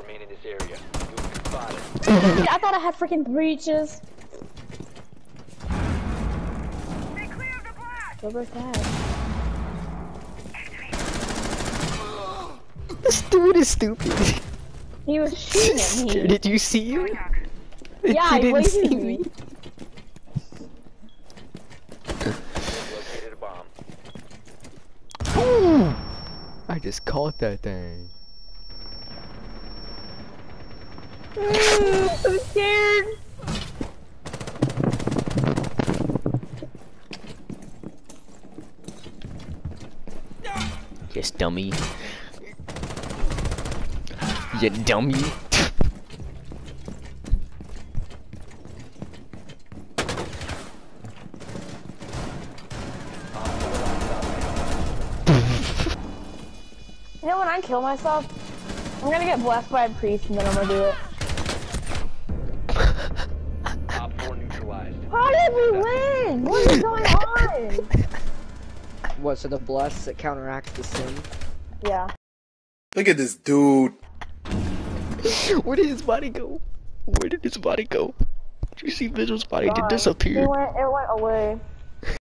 remain in this area. You've been spotted. I thought I had freaking breaches. What was that? This dude is stupid. He was shooting at me. Did you see him? Yeah, he he didn't waved see me. me. Located a bomb. Ooh. I just caught that thing. I'm scared. Yes, dummy. You dummy. You know when I kill myself, I'm gonna get blessed by a priest and then I'm gonna do it. Did we win? What is going on? What, so the bless that counteracts the sin? Yeah. Look at this dude. Where did his body go? Where did his body go? Did you see Vigil's body God. just disappear? It went, it went away.